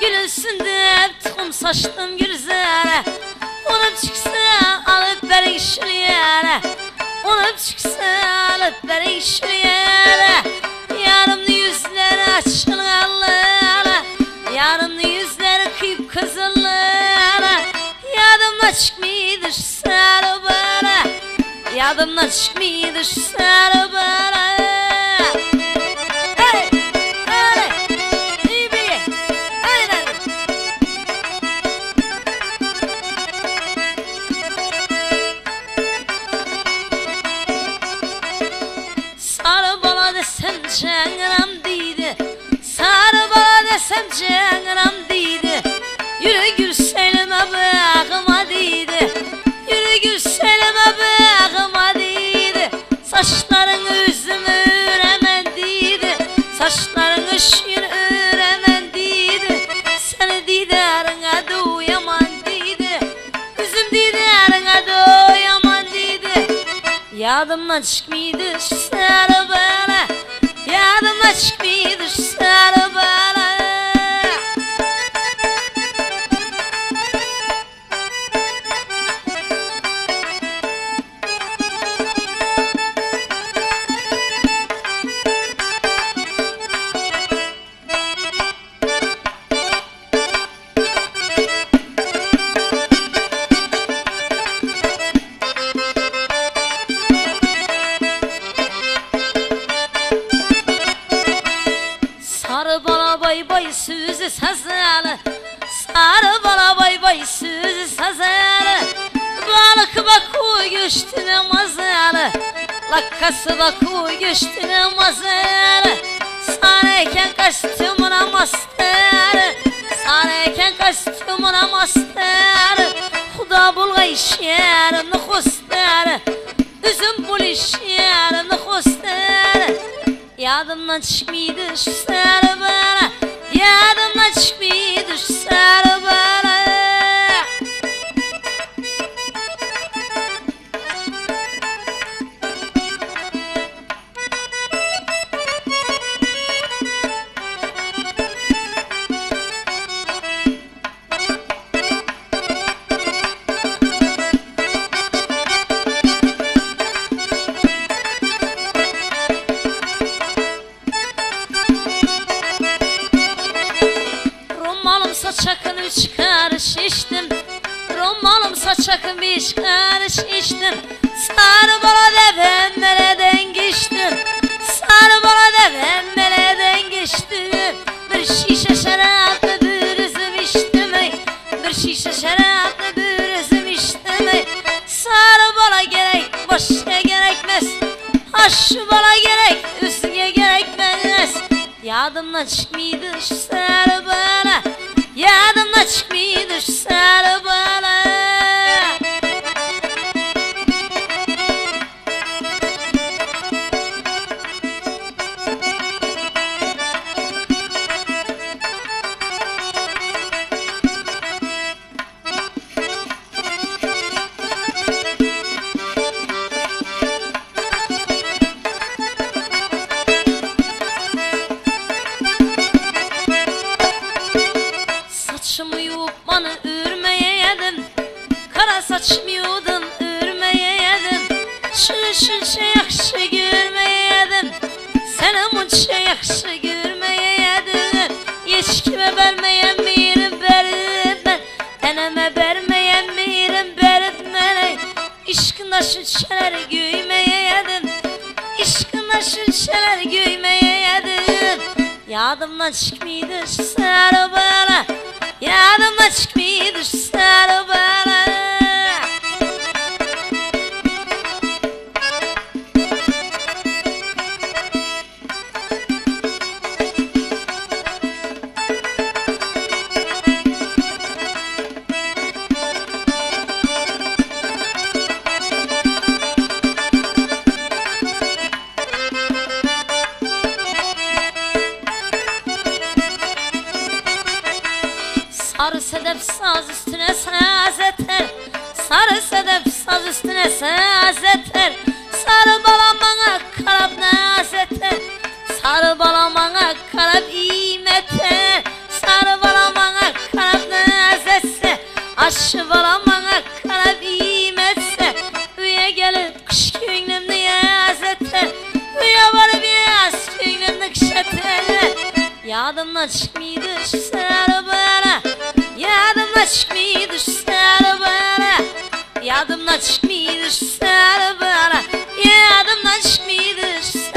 Gül üstünde tohum saçtım gürzele Onu çıksa alıp verin şuraya. Onu çıksa alıp verin şuraya. Yarımlı yüzleri açılalı Yarımlı yüzleri kıyıp kızılı Yadımda çıkmıyordur sarı bara. Yadımda çıkmıyordur sarı bara Yadımdan çıkmıydı şu sarı bana sazalı Sarı bala bay bay sözü sazalı Balık baku göçtüne mazalı Lakkası baku göçtüne mazalı Sarayken kaçtımına mastarı Sarayken kaçtımına mastarı Xuda bulgay şerini xustarı Üzüm bul şerini xustarı Yadımdan çıkmıydı şu sarı bana Yadımdan çıkmıydı şu sarı bana saçakın üç karış içtim. Romalım saçakın beş karış içtim. Sarı bala da ben meleden geçtim Sarı bala da ben meleden geçtim Bir şişe şarapla bir üzüm içtim. Bir şişe şarapla bir üzüm içtim. Sarı bala gerek başka gerekmez. Haş bala gerek üstüne gerekmez. Yadımdan çıkmıydı şu sarı bana Yadımdan çıkmıydı şu Kara saçımı yudum ürmeye yedim Şu şunça yakşı görmeye yedim Sana munça yakşı görmeye yedim Hiç kime vermeyen mirim verip ben Eneme vermeyen mirim verip ben İşkında şunçalar güymeye yedim İşkında şunçalar güymeye yedim Yadımdan çıkmıydı şu sarı bana Yadımdan çıkmıydı şu sarı bana Sarı sedef saz üstüne saz eter. Sarı sedef saz üstüne saz eter. Sarı balam bana karab naz eter. Sarı balam bana karab im eter Sarı balam bana karab naz etse. Aşı balam bana karab im etse. Üye gelip kış günümde yaz eter. Üye var biraz günümde kış eter. Yadımdan çık çıkmıyordur sarı bana. Yadımdan çıkmıyordur sarı bana. Yadımdan çıkmıyordur sarı